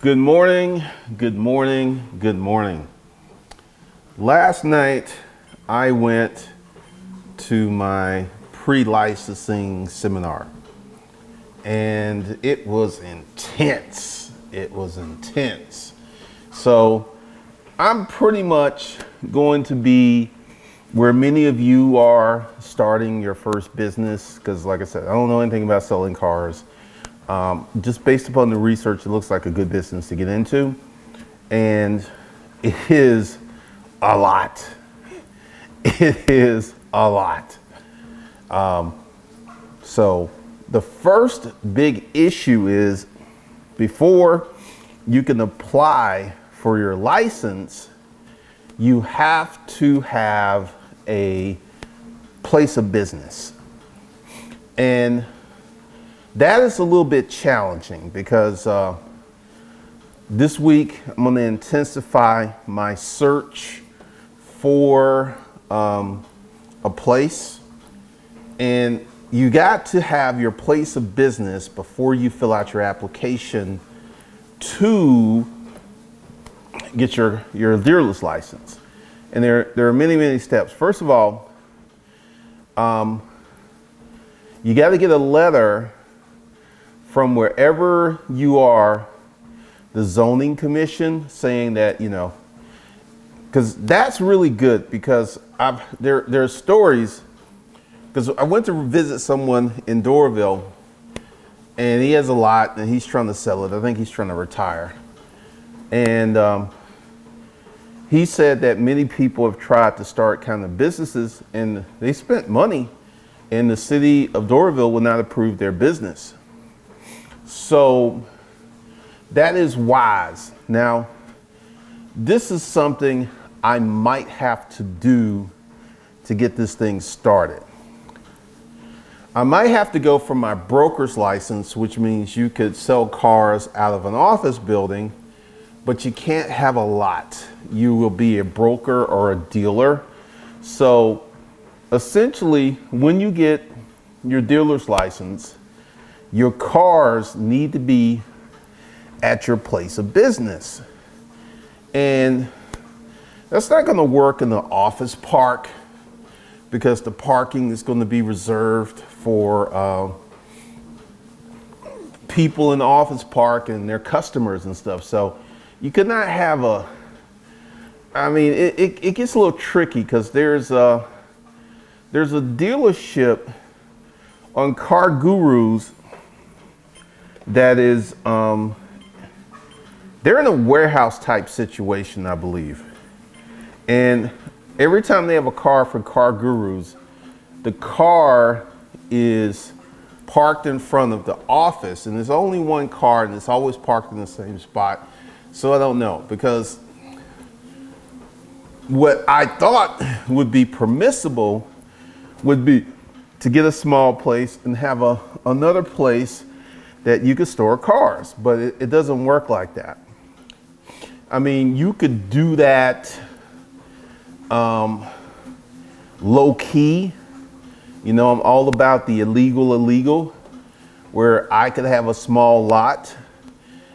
Good morning, good morning, good morning. Last night I went to my pre licensing seminar and it was intense. It was intense. So I'm pretty much going to be where many of you are starting your first business because, like I said, I don't know anything about selling cars. Um, just based upon the research, it looks like a good business to get into. And it is a lot. It is a lot. Um, so, the first big issue is before you can apply for your license, you have to have a place of business. And that is a little bit challenging because uh, this week I'm going to intensify my search for um, a place. And you got to have your place of business before you fill out your application to get your, your dealer's license. And there, there are many, many steps. First of all, um, you got to get a letter from wherever you are, the zoning commission saying that, you know, because that's really good because I've, there, there are stories, because I went to visit someone in Doraville and he has a lot and he's trying to sell it. I think he's trying to retire. And um, he said that many people have tried to start kind of businesses and they spent money and the city of Doraville would not approve their business. So that is wise. Now, this is something I might have to do to get this thing started. I might have to go for my broker's license, which means you could sell cars out of an office building, but you can't have a lot. You will be a broker or a dealer. So essentially, when you get your dealer's license, your cars need to be at your place of business. And that's not going to work in the office park because the parking is going to be reserved for uh, people in the office park and their customers and stuff. So you could not have a, I mean, it, it, it gets a little tricky because there's a, there's a dealership on Car Gurus that is, um, they're in a warehouse type situation, I believe. And every time they have a car for Car Gurus, the car is parked in front of the office, and there's only one car, and it's always parked in the same spot. So I don't know because what I thought would be permissible would be to get a small place and have a another place that you could store cars, but it, it doesn't work like that. I mean, you could do that um, low key. You know, I'm all about the illegal illegal, where I could have a small lot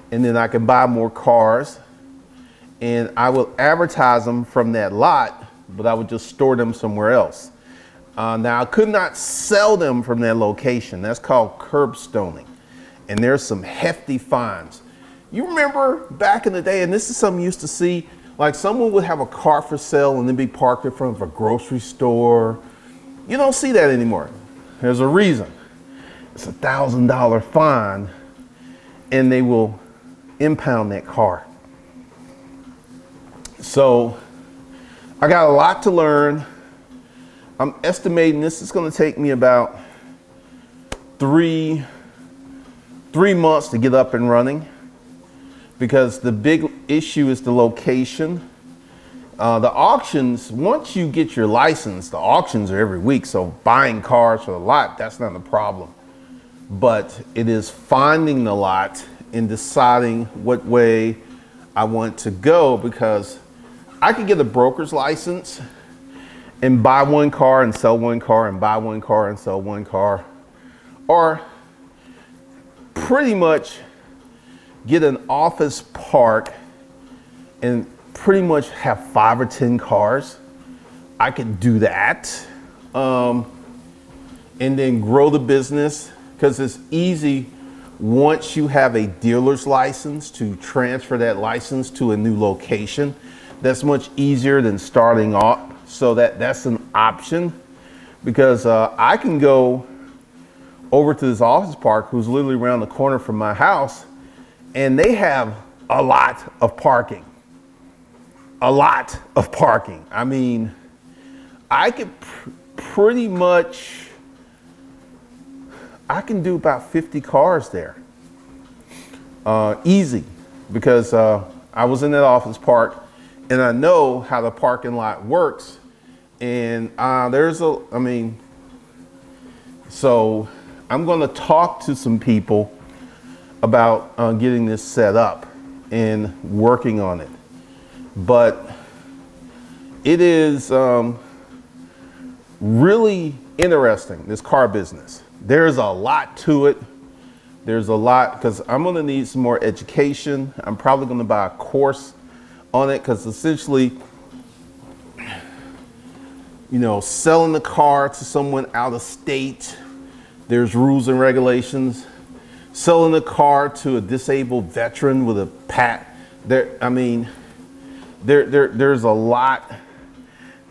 and then I can buy more cars and I will advertise them from that lot, but I would just store them somewhere else. Uh, now, I could not sell them from that location. That's called curb stoning and there's some hefty fines. You remember back in the day, and this is something you used to see, like someone would have a car for sale and then be parked in front of a grocery store. You don't see that anymore. There's a reason. It's a thousand dollar fine, and they will impound that car. So I got a lot to learn. I'm estimating this is going to take me about three three months to get up and running because the big issue is the location. Uh, the auctions, once you get your license, the auctions are every week. So buying cars for the lot, that's not a problem. But it is finding the lot and deciding what way I want to go because I could get a broker's license and buy one car and sell one car and buy one car and sell one car. Or pretty much get an office park and pretty much have five or 10 cars. I could do that. Um, and then grow the business because it's easy once you have a dealer's license to transfer that license to a new location. That's much easier than starting off. So that that's an option because uh, I can go over to this office park who's literally around the corner from my house and they have a lot of parking. A lot of parking. I mean, I could pr pretty much, I can do about 50 cars there. Uh, easy, because uh, I was in that office park and I know how the parking lot works. And uh, there's a, I mean, so I'm going to talk to some people about uh, getting this set up and working on it. But it is um, really interesting, this car business. There's a lot to it. There's a lot, because I'm going to need some more education. I'm probably going to buy a course on it, because essentially, you know, selling the car to someone out of state, there's rules and regulations selling a car to a disabled veteran with a pat. There, I mean, there, there, there's a lot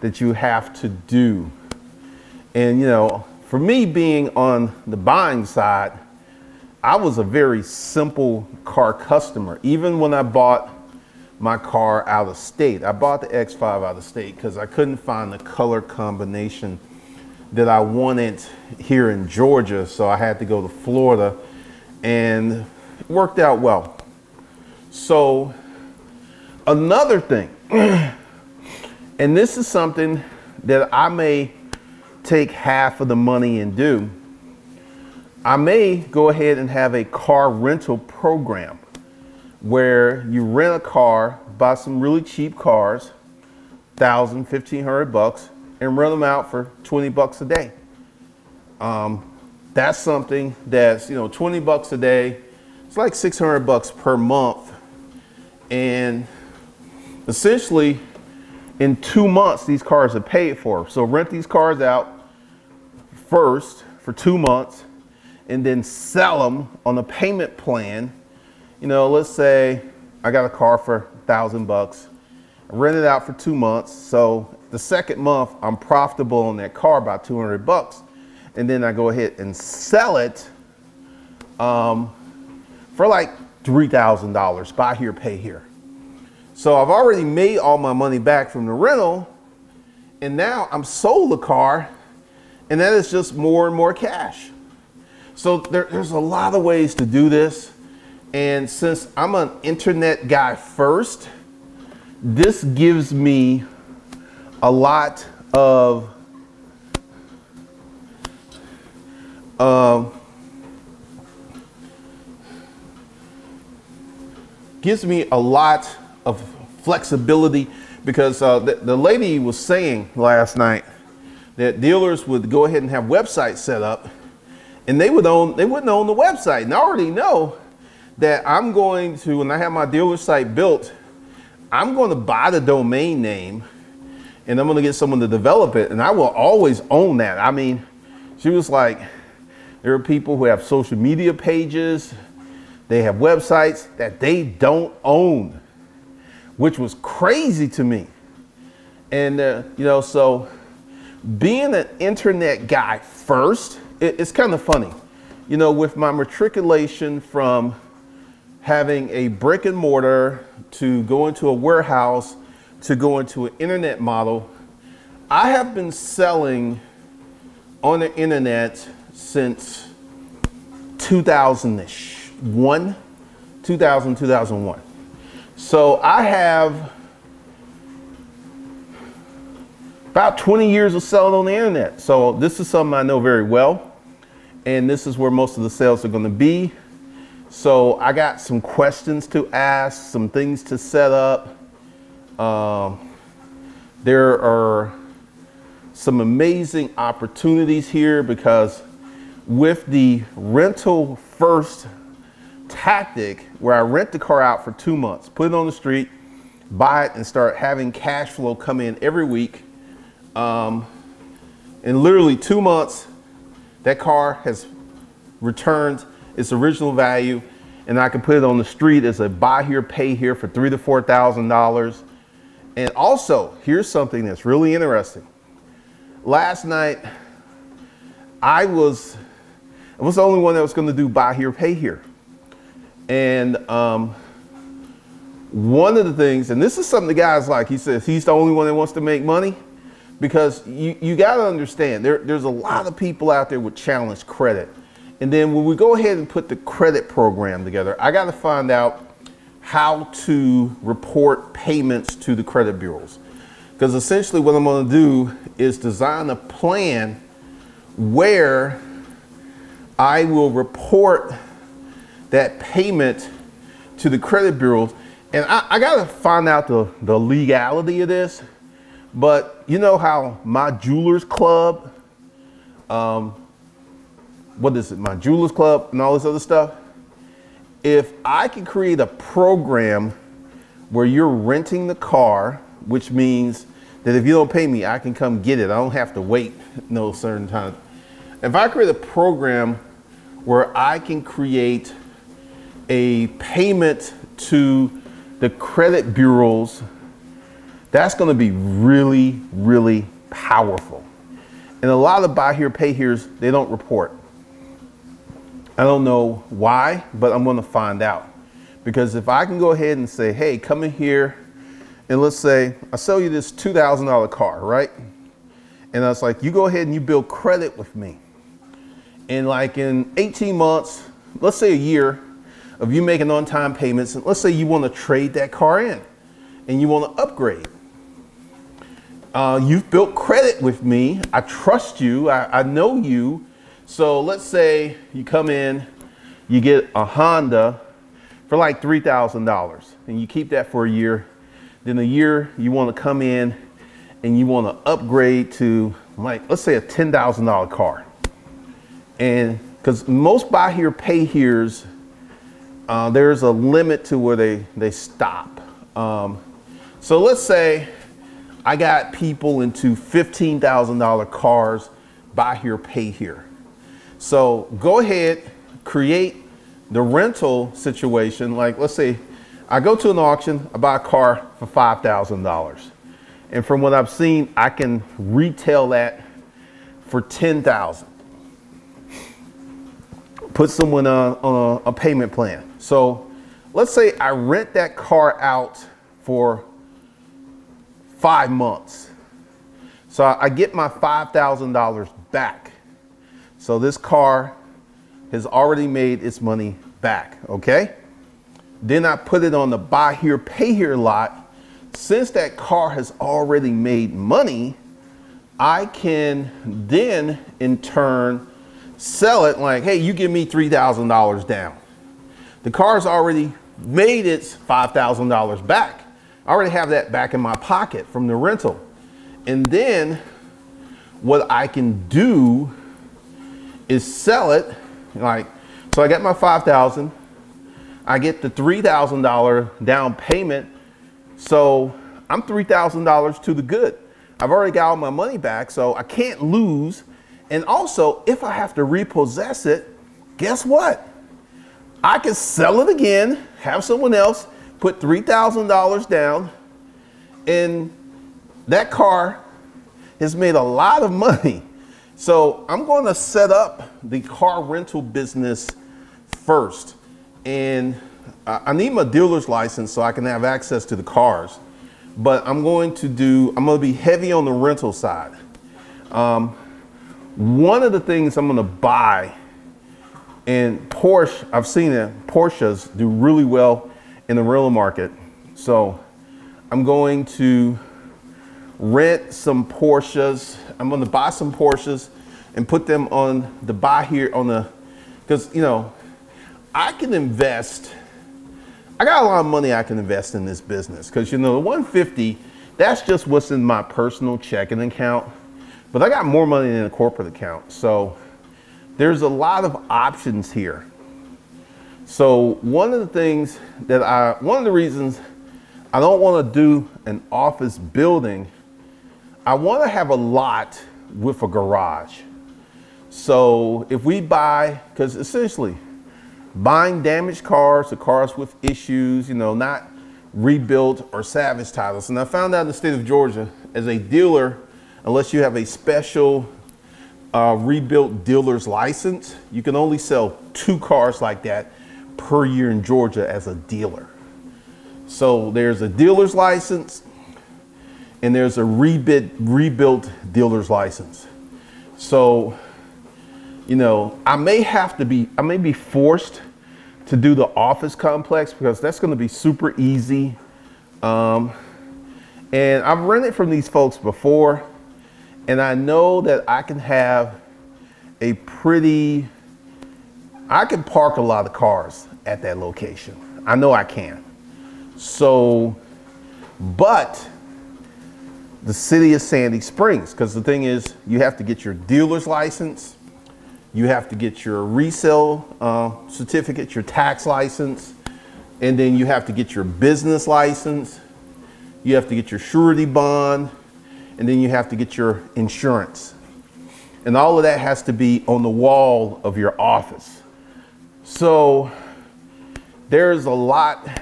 that you have to do. And, you know, for me being on the buying side, I was a very simple car customer. Even when I bought my car out of state, I bought the X5 out of state because I couldn't find the color combination that I wanted here in Georgia. So I had to go to Florida and it worked out well. So another thing, and this is something that I may take half of the money and do. I may go ahead and have a car rental program where you rent a car, buy some really cheap cars, thousand, fifteen hundred bucks, and rent them out for 20 bucks a day. Um, that's something that's, you know, 20 bucks a day. It's like 600 bucks per month. And essentially, in two months, these cars are paid for. So rent these cars out first for two months and then sell them on a payment plan. You know, let's say I got a car for a thousand bucks, rent it out for two months. So the second month, I'm profitable on that car by 200 bucks and then I go ahead and sell it um, for like $3,000, buy here, pay here. So I've already made all my money back from the rental and now I'm sold the car and that is just more and more cash. So there, there's a lot of ways to do this. And since I'm an internet guy first, this gives me a lot of um, gives me a lot of flexibility because uh, the, the lady was saying last night that dealers would go ahead and have websites set up and they would own they wouldn't own the website. And I already know that I'm going to when I have my dealer site built I'm going to buy the domain name and I'm going to get someone to develop it and I will always own that I mean she was like there are people who have social media pages, they have websites that they don't own, which was crazy to me. And, uh, you know, so being an internet guy first, it, it's kind of funny. You know, with my matriculation from having a brick and mortar to go into a warehouse to go into an internet model, I have been selling on the internet since 2001, 2000, 2001. So I have about 20 years of selling on the internet. So this is something I know very well. And this is where most of the sales are going to be. So I got some questions to ask, some things to set up. Um, there are some amazing opportunities here because with the rental first tactic where I rent the car out for two months, put it on the street, buy it, and start having cash flow come in every week. Um, in literally two months, that car has returned its original value, and I can put it on the street as a buy here, pay here for three to four thousand dollars. And also, here's something that's really interesting. Last night, I was I was the only one that was going to do buy here, pay here. And um, one of the things, and this is something the guy's like, he says he's the only one that wants to make money because you, you got to understand there, there's a lot of people out there with challenged credit. And then when we go ahead and put the credit program together, I got to find out how to report payments to the credit bureaus. Because essentially what I'm going to do is design a plan where I will report that payment to the credit bureaus. And I, I got to find out the, the legality of this. But you know how my jeweler's club, um, what is it, my jeweler's club and all this other stuff? If I can create a program where you're renting the car, which means that if you don't pay me, I can come get it. I don't have to wait no certain time. If I create a program where I can create a payment to the credit bureaus, that's going to be really, really powerful. And a lot of buy here, pay here's, they don't report. I don't know why, but I'm going to find out. Because if I can go ahead and say, hey, come in here and let's say I sell you this $2,000 car, right? And I was like, you go ahead and you build credit with me. And like in 18 months, let's say a year of you making on-time payments, and let's say you want to trade that car in and you want to upgrade. Uh, you've built credit with me. I trust you. I, I know you. So let's say you come in, you get a Honda for like $3,000 and you keep that for a year. Then a year you want to come in and you want to upgrade to like, let's say a $10,000 car. And because most buy here, pay here's, uh, there's a limit to where they, they stop. Um, so let's say I got people into $15,000 cars, buy here, pay here. So go ahead, create the rental situation. Like let's say I go to an auction, I buy a car for $5,000. And from what I've seen, I can retail that for 10,000 put someone on, on a, a payment plan. So let's say I rent that car out for five months. So I get my $5,000 back. So this car has already made its money back, okay? Then I put it on the buy here, pay here lot. Since that car has already made money, I can then in turn sell it like, hey, you give me $3,000 down. The car's already made its $5,000 back. I already have that back in my pocket from the rental. And then what I can do is sell it like, so I get my 5,000, I get the $3,000 down payment. So I'm $3,000 to the good. I've already got all my money back, so I can't lose and also, if I have to repossess it, guess what? I can sell it again, have someone else put $3,000 down, and that car has made a lot of money. So I'm going to set up the car rental business first. And I need my dealer's license so I can have access to the cars. But I'm going to do, I'm going to be heavy on the rental side. Um, one of the things I'm gonna buy, and Porsche, I've seen it, Porsches do really well in the rental market. So I'm going to rent some Porsches. I'm gonna buy some Porsches and put them on the buy here on the, because you know, I can invest, I got a lot of money I can invest in this business because you know, the 150, that's just what's in my personal checking account. But I got more money in a corporate account. So there's a lot of options here. So one of the things that I, one of the reasons I don't want to do an office building, I want to have a lot with a garage. So if we buy, because essentially buying damaged cars or cars with issues, you know, not rebuilt or salvage titles. And I found out in the state of Georgia, as a dealer, unless you have a special uh, rebuilt dealer's license, you can only sell two cars like that per year in Georgia as a dealer. So there's a dealer's license and there's a rebid, rebuilt dealer's license. So, you know, I may have to be, I may be forced to do the office complex because that's going to be super easy. Um, and I've rented from these folks before, and I know that I can have a pretty, I can park a lot of cars at that location. I know I can. So, but the city of Sandy Springs, because the thing is, you have to get your dealer's license, you have to get your resale uh, certificate, your tax license, and then you have to get your business license, you have to get your surety bond, and then you have to get your insurance. And all of that has to be on the wall of your office. So there's a lot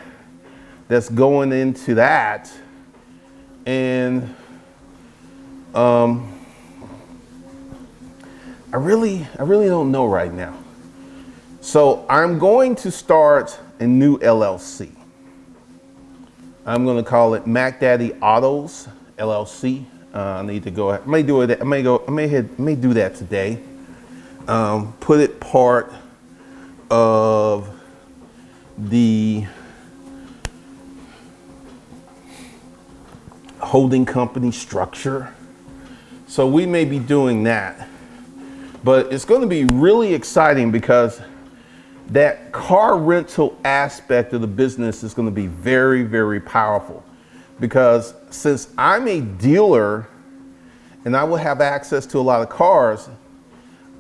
that's going into that. And um, I really, I really don't know right now. So I'm going to start a new LLC. I'm going to call it Mac Daddy Autos LLC. Uh, I need to go. I may do it. I may go. I may head, may do that today. Um, put it part of the holding company structure. So we may be doing that. But it's going to be really exciting because that car rental aspect of the business is going to be very, very powerful. Because since I'm a dealer and I will have access to a lot of cars,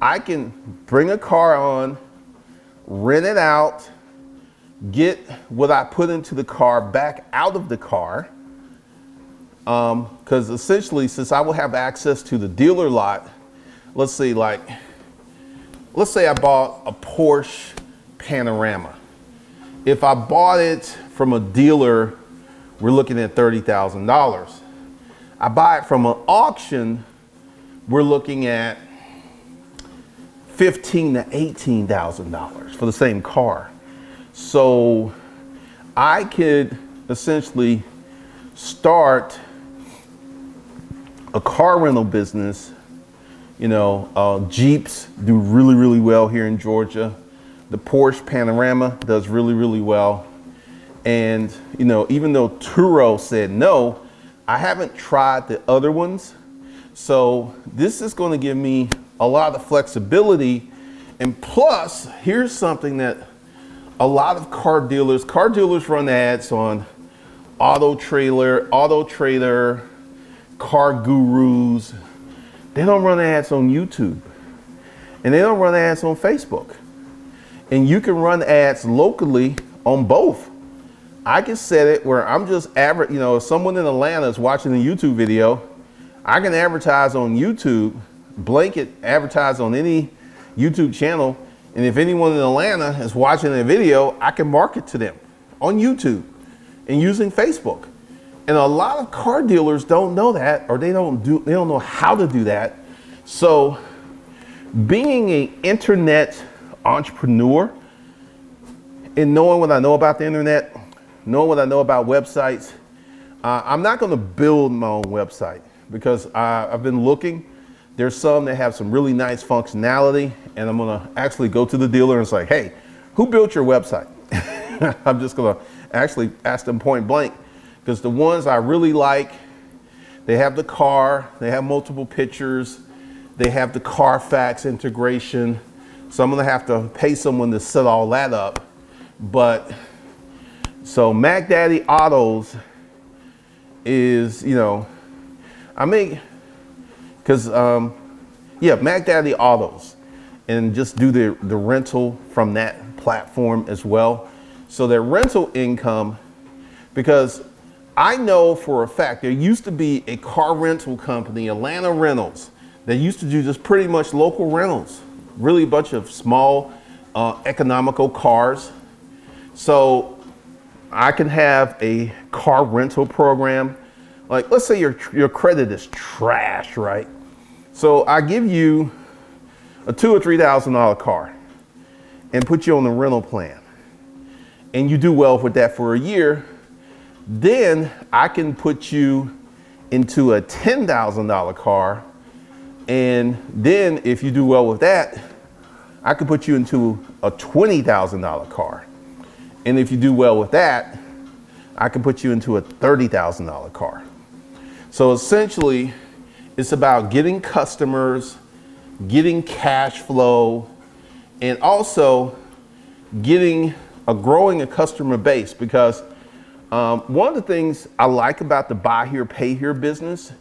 I can bring a car on, rent it out, get what I put into the car back out of the car. Because um, essentially, since I will have access to the dealer lot, let's see, like, let's say I bought a Porsche Panamera. If I bought it from a dealer, we're looking at $30,000. I buy it from an auction, we're looking at fifteen to eighteen thousand dollars for the same car. So I could essentially start a car rental business you know, uh, Jeeps do really, really well here in Georgia. The Porsche Panamera does really, really well. And, you know, even though Turo said no, I haven't tried the other ones. So this is going to give me a lot of flexibility. And plus, here's something that a lot of car dealers, car dealers run ads on Auto Trailer, Auto Trader, Car Gurus, they don't run ads on YouTube. And they don't run ads on Facebook. And you can run ads locally on both. I can set it where I'm just average, you know, if someone in Atlanta is watching a YouTube video, I can advertise on YouTube, blanket advertise on any YouTube channel. And if anyone in Atlanta is watching a video, I can market to them on YouTube and using Facebook. And a lot of car dealers don't know that or they don't do they don't know how to do that. So being an internet entrepreneur and knowing what I know about the internet, knowing what I know about websites, uh, I'm not going to build my own website because I, I've been looking. There's some that have some really nice functionality, and I'm going to actually go to the dealer and say, hey, who built your website? I'm just going to actually ask them point blank because the ones I really like, they have the car, they have multiple pictures, they have the Carfax integration. So I'm gonna have to pay someone to set all that up. But so Mac Daddy Autos is, you know, I mean, cause um, yeah, Mac Daddy Autos and just do the, the rental from that platform as well. So their rental income, because I know for a fact there used to be a car rental company, Atlanta Rentals, that used to do just pretty much local rentals, really a bunch of small, uh, economical cars. So I can have a car rental program. Like, let's say your, your credit is trash, right? So I give you a two or three thousand dollar car and put you on the rental plan and you do well with that for a year, then I can put you into a $10,000 car. And then if you do well with that, I can put you into a $20,000 car. And if you do well with that, I can put you into a $30,000 car. So essentially, it's about getting customers, getting cash flow, and also getting a growing a customer base because um, one of the things I like about the buy here, pay here business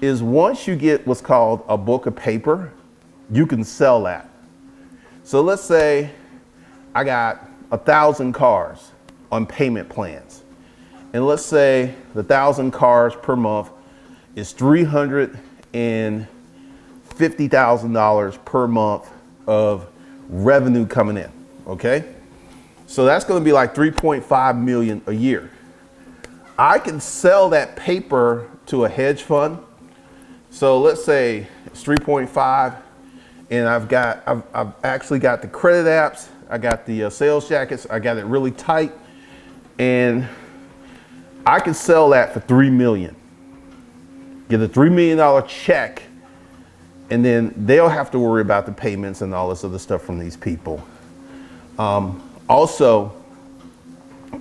is once you get what's called a book of paper, you can sell that. So let's say I got a thousand cars on payment plans. And let's say the thousand cars per month is $350,000 per month of revenue coming in, okay? So that's going to be like 3.5 million a year. I can sell that paper to a hedge fund. So let's say it's 3.5 and I've got, I've, I've, actually got the credit apps. I got the uh, sales jackets. I got it really tight and I can sell that for 3 million. Get a $3 million check and then they'll have to worry about the payments and all this other stuff from these people. Um, also,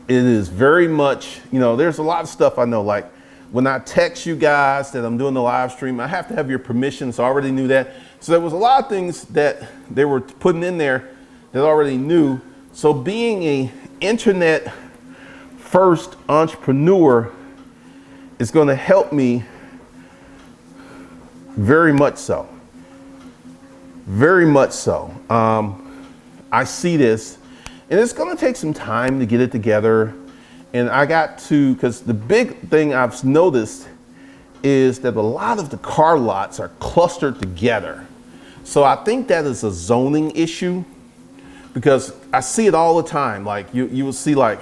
it is very much, you know, there's a lot of stuff I know, like when I text you guys that I'm doing the live stream, I have to have your permission, so I already knew that. So there was a lot of things that they were putting in there that I already knew. So being a internet first entrepreneur is going to help me very much so. Very much so. Um, I see this and it's going to take some time to get it together. And I got to, because the big thing I've noticed is that a lot of the car lots are clustered together. So I think that is a zoning issue because I see it all the time. Like you, you will see like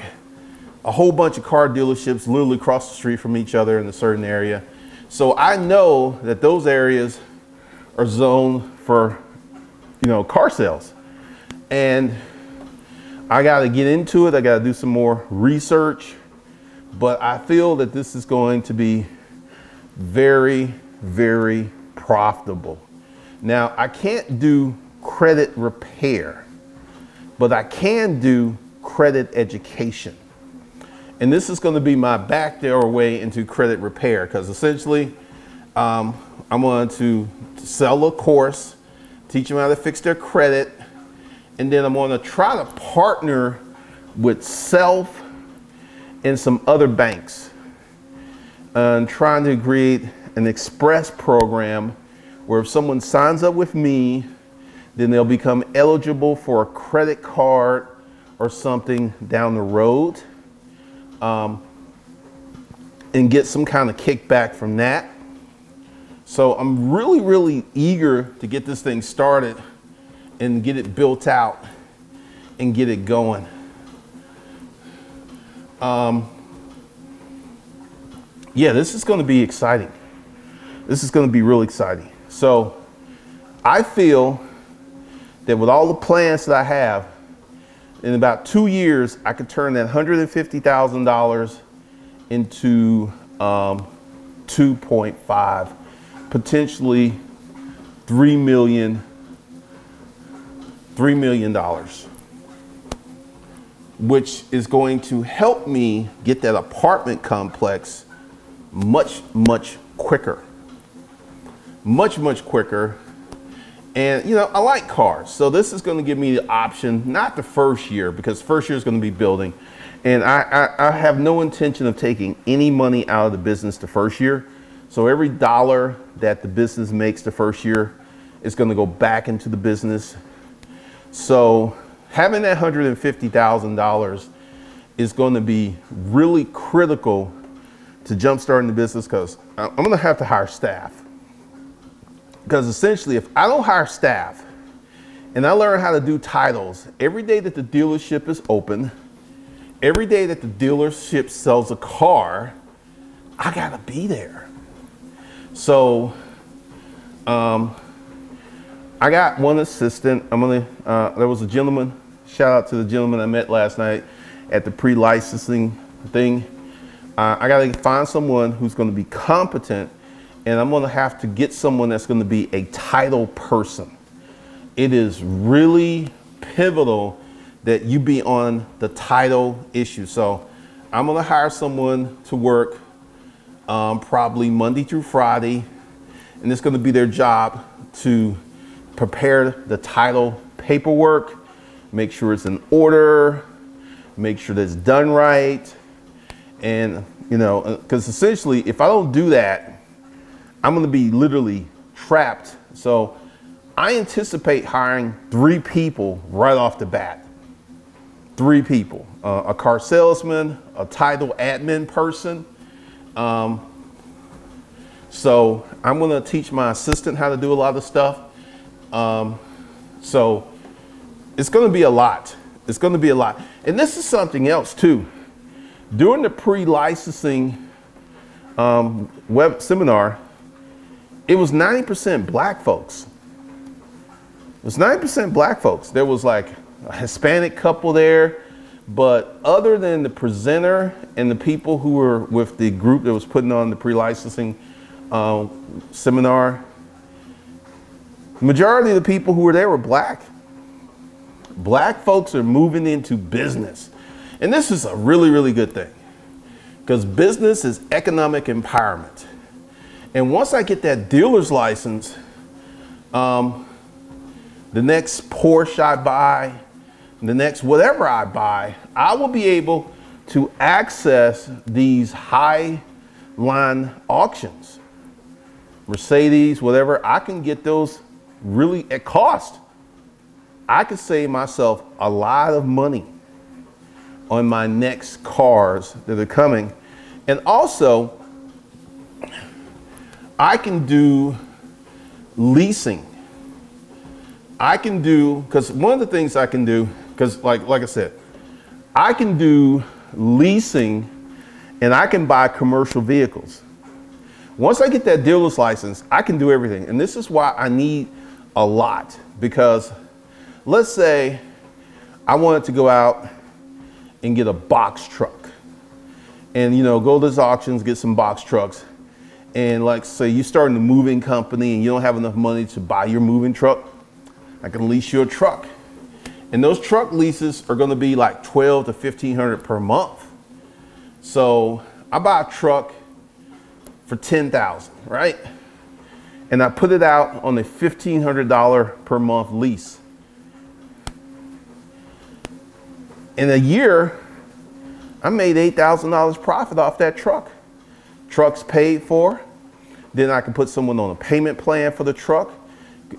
a whole bunch of car dealerships literally across the street from each other in a certain area. So I know that those areas are zoned for, you know, car sales. And I got to get into it. I got to do some more research, but I feel that this is going to be very, very profitable. Now, I can't do credit repair, but I can do credit education. And this is going to be my backdoor way into credit repair because essentially um, I'm going to sell a course, teach them how to fix their credit, and then I'm to try to partner with Self and some other banks and trying to create an express program where if someone signs up with me, then they'll become eligible for a credit card or something down the road um, and get some kind of kickback from that. So I'm really, really eager to get this thing started and get it built out and get it going. Um, yeah, this is going to be exciting. This is going to be real exciting. So I feel that with all the plans that I have, in about two years, I could turn that $150,000 into um, 2.5, potentially 3 million $3 million, which is going to help me get that apartment complex much, much quicker. Much, much quicker. And, you know, I like cars. So this is going to give me the option, not the first year, because first year is going to be building. And I, I, I have no intention of taking any money out of the business the first year. So every dollar that the business makes the first year is going to go back into the business so having that $150,000 is going to be really critical to jumpstarting the business because I'm going to have to hire staff. Because essentially, if I don't hire staff and I learn how to do titles every day that the dealership is open, every day that the dealership sells a car, I got to be there. So, um, I got one assistant. I'm gonna. Uh, there was a gentleman. Shout out to the gentleman I met last night at the pre-licensing thing. Uh, I got to find someone who's to be competent, and I'm to have to get someone that's to be a title person. It is really pivotal that you be on the title issue. So I'm to hire someone to work um, probably Monday through Friday, and it's to be their job to prepare the title paperwork, make sure it's in order, make sure that it's done right. And, you know, because uh, essentially, if I don't do that, I'm going to be literally trapped. So I anticipate hiring three people right off the bat. Three people uh, a car salesman, a title admin person. Um, so I'm going to teach my assistant how to do a lot of stuff. Um, so it's going to be a lot. It's going to be a lot. And this is something else too. During the pre-licensing um, web seminar, it was 90% black folks. It was 90% black folks. There was like a Hispanic couple there, but other than the presenter and the people who were with the group that was putting on the pre-licensing uh, seminar, majority of the people who were there were black. Black folks are moving into business. And this is a really, really good thing because business is economic empowerment. And once I get that dealer's license, um, the next Porsche I buy, the next whatever I buy, I will be able to access these high line auctions. Mercedes, whatever, I can get those really at cost. I could save myself a lot of money on my next cars that are coming. And also, I can do leasing. I can do, because one of the things I can do, because like, like I said, I can do leasing and I can buy commercial vehicles. Once I get that dealer's license, I can do everything. And this is why I need a lot because let's say I wanted to go out and get a box truck and you know go to those auctions get some box trucks and like say you're starting a moving company and you don't have enough money to buy your moving truck I can lease you a truck. And those truck leases are going to be like 12 to 1500 per month. So I buy a truck for 10,000 right and I put it out on a $1,500 per month lease. In a year, I made $8,000 profit off that truck. Truck's paid for. Then I can put someone on a payment plan for the truck.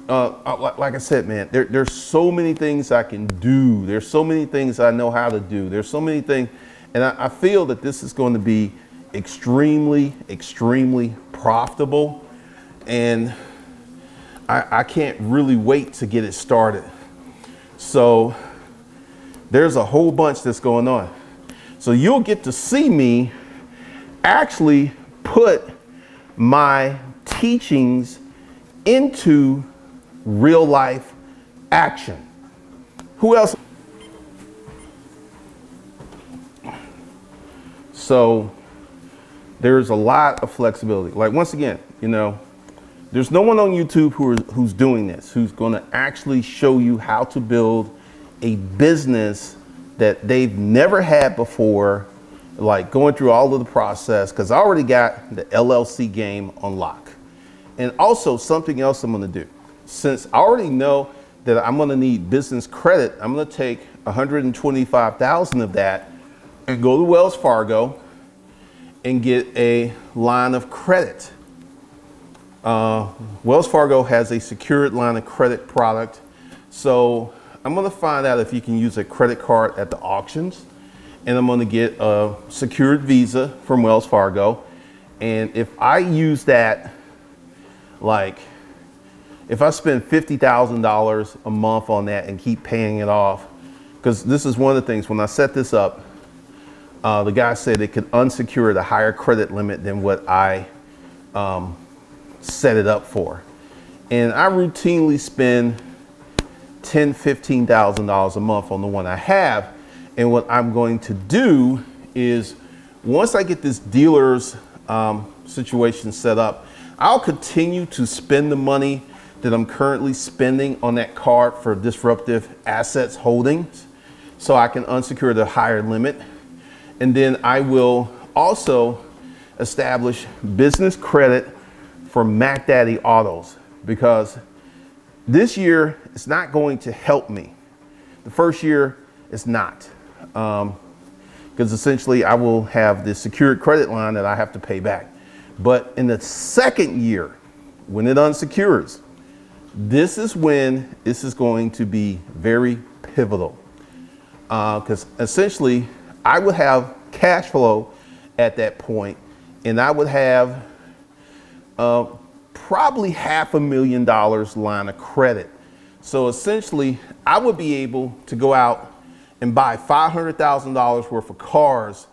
Uh, uh like I said, man, there, there's so many things I can do. There's so many things I know how to do. There's so many things. And I, I feel that this is going to be extremely, extremely profitable and I, I can't really wait to get it started. So there's a whole bunch that's going on. So you'll get to see me actually put my teachings into real life action. Who else? So there's a lot of flexibility. Like once again, you know, there's no one on YouTube who are, who's doing this, who's going to actually show you how to build a business that they've never had before, like going through all of the process, because I already got the LLC game on lock. And also something else I'm going to do. Since I already know that I'm going to need business credit, I'm going to take 125,000 of that and go to Wells Fargo and get a line of credit uh, Wells Fargo has a secured line of credit product. So I'm gonna find out if you can use a credit card at the auctions and I'm gonna get a secured visa from Wells Fargo. And if I use that, like, if I spend $50,000 a month on that and keep paying it off, because this is one of the things, when I set this up, uh, the guy said it could unsecure the higher credit limit than what I um, set it up for. And I routinely spend ten, fifteen thousand dollars a month on the one I have. And what I'm going to do is once I get this dealer's um, situation set up, I'll continue to spend the money that I'm currently spending on that card for disruptive assets holdings so I can unsecure the higher limit. And then I will also establish business credit for Mac Daddy Autos because this year it's not going to help me. The first year it's not. Because um, essentially I will have this secured credit line that I have to pay back. But in the second year, when it unsecures, this is when this is going to be very pivotal. Because uh, essentially I would have cash flow at that point and I would have uh, probably half a million dollars line of credit. So essentially, I would be able to go out and buy $500,000 worth of cars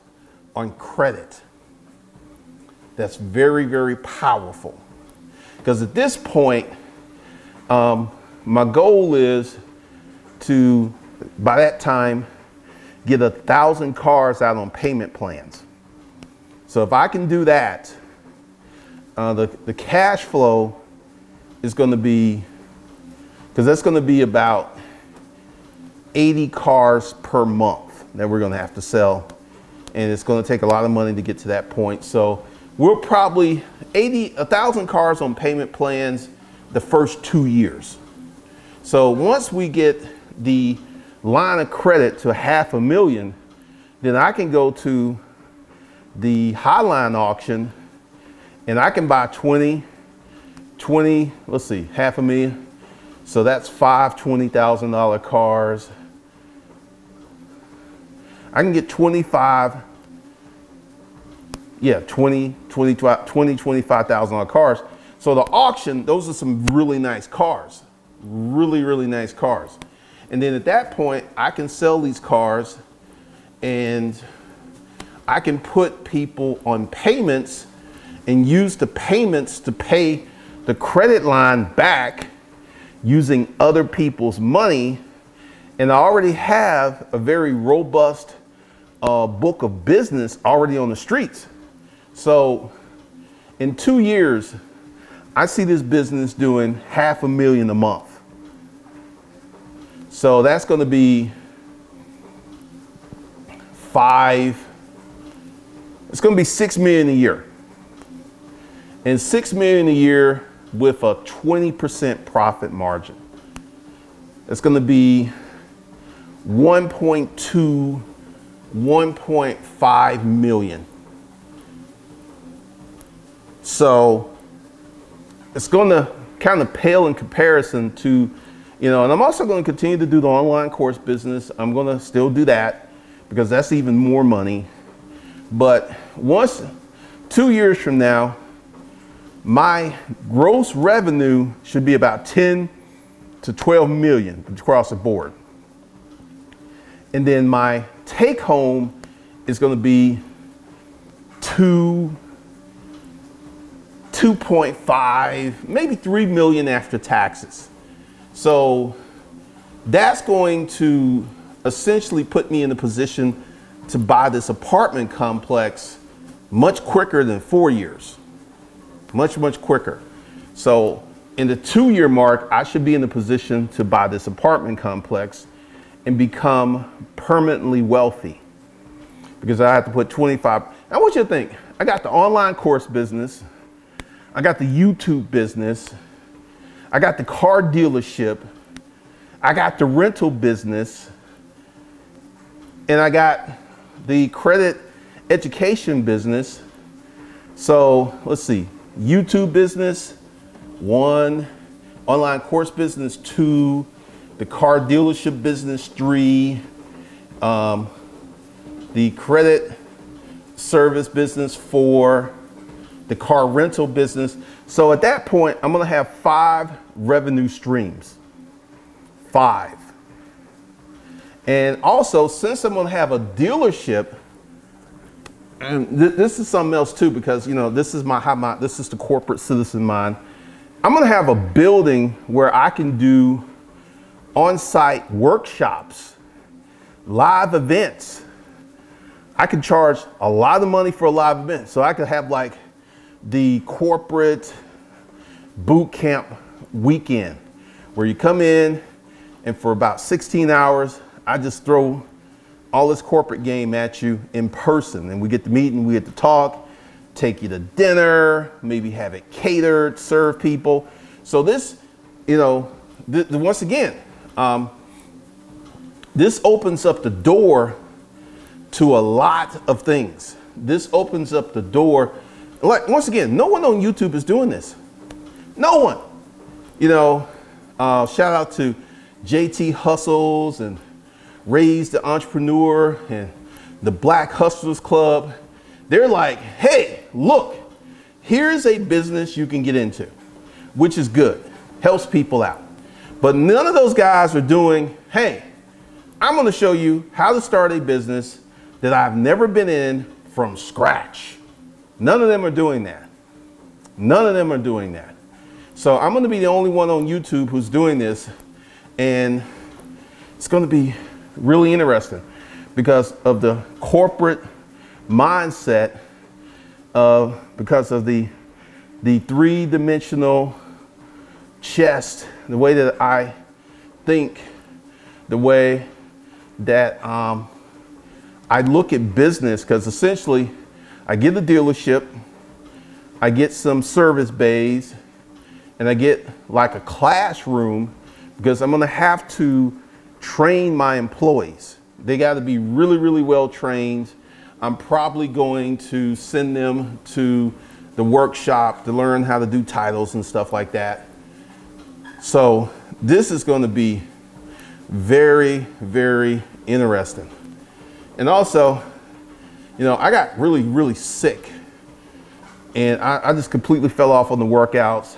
on credit. That's very, very powerful. Because at this point, um, my goal is to, by that time, get a thousand cars out on payment plans. So if I can do that, uh, the, the cash flow is going to be, because that's going to be about 80 cars per month that we're going to have to sell. And it's going to take a lot of money to get to that point. So we're probably 80, 1,000 cars on payment plans the first two years. So once we get the line of credit to half a million, then I can go to the Highline auction and I can buy 20, 20, let's see, half a million. So that's five $20,000 cars. I can get 25, yeah, 20, 20, 20 $25,000 cars. So the auction, those are some really nice cars, really, really nice cars. And then at that point, I can sell these cars and I can put people on payments and use the payments to pay the credit line back using other people's money. And I already have a very robust uh, book of business already on the streets. So in two years, I see this business doing half a million a month. So that's going to be five it's going to be six million a year. And six million a year with a 20% profit margin. It's going to be 1.2, 1.5 million. So it's going to kind of pale in comparison to, you know, and I'm also going to continue to do the online course business. I'm going to still do that because that's even more money but once, two years from now, my gross revenue should be about 10 to 12 million across the board. And then my take home is going to be two, 2.5, maybe 3 million after taxes. So that's going to essentially put me in a position to buy this apartment complex much quicker than four years. Much, much quicker. So in the two year mark, I should be in the position to buy this apartment complex and become permanently wealthy because I have to put 25. I want you to think, I got the online course business. I got the YouTube business. I got the car dealership. I got the rental business. And I got the credit education business. So let's see, YouTube business, one, online course business, two, the car dealership business three, um, the credit service business four, the car rental business. So at that point, I'm gonna have five revenue streams. Five. And also, since I'm gonna have a dealership, and th this is something else too, because you know, this is my, this is the corporate citizen mind. I'm gonna have a building where I can do on-site workshops, live events. I can charge a lot of money for a live event. So I could have like the corporate boot camp weekend where you come in and for about 16 hours, I just throw all this corporate game at you in person. And we get to meet and we get to talk, take you to dinner, maybe have it catered, serve people. So this, you know, th once again, um, this opens up the door to a lot of things. This opens up the door. Like once again, no one on YouTube is doing this. No one. You know, uh, shout out to JT Hustles and Raise the Entrepreneur and the Black Hustlers Club. They're like, hey, look, here's a business you can get into, which is good, helps people out. But none of those guys are doing, hey, I'm gonna show you how to start a business that I've never been in from scratch. None of them are doing that. None of them are doing that. So I'm gonna be the only one on YouTube who's doing this. And it's gonna be really interesting. Because of the corporate mindset of, because of the, the three-dimensional chest, the way that I think, the way that um, I look at business, because essentially I get a dealership, I get some service bays, and I get like a classroom because I'm gonna have to train my employees. They gotta be really, really well trained. I'm probably going to send them to the workshop to learn how to do titles and stuff like that. So this is going to be very, very interesting. And also, you know, I got really, really sick and I, I just completely fell off on the workouts.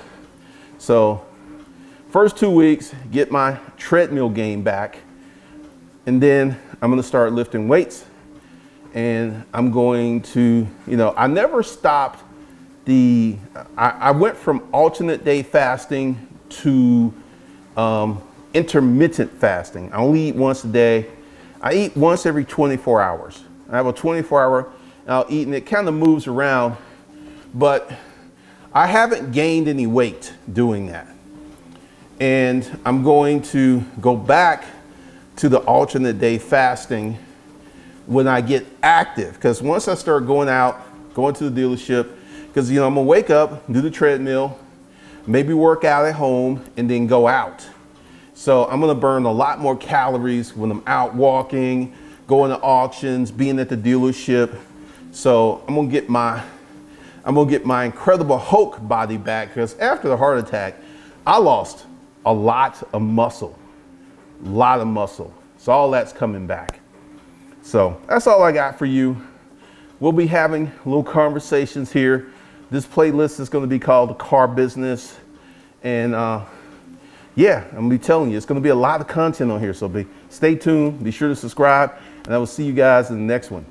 So first two weeks, get my treadmill game back. And then I'm going to start lifting weights and I'm going to, you know, I never stopped the, I, I went from alternate day fasting to um, intermittent fasting. I only eat once a day. I eat once every 24 hours. I have a 24 hour, I'll eat and it kind of moves around, but I haven't gained any weight doing that. And I'm going to go back to the alternate day fasting when I get active. Because once I start going out, going to the dealership, because you know I'm gonna wake up, do the treadmill, maybe work out at home, and then go out. So I'm gonna burn a lot more calories when I'm out walking, going to auctions, being at the dealership. So I'm gonna get my I'm gonna get my incredible Hulk body back because after the heart attack, I lost a lot of muscle, a lot of muscle. So all that's coming back. So that's all I got for you. We'll be having little conversations here. This playlist is going to be called the Car Business. And uh, yeah, I'm going to be telling you, it's going to be a lot of content on here. So be, stay tuned, be sure to subscribe, and I will see you guys in the next one.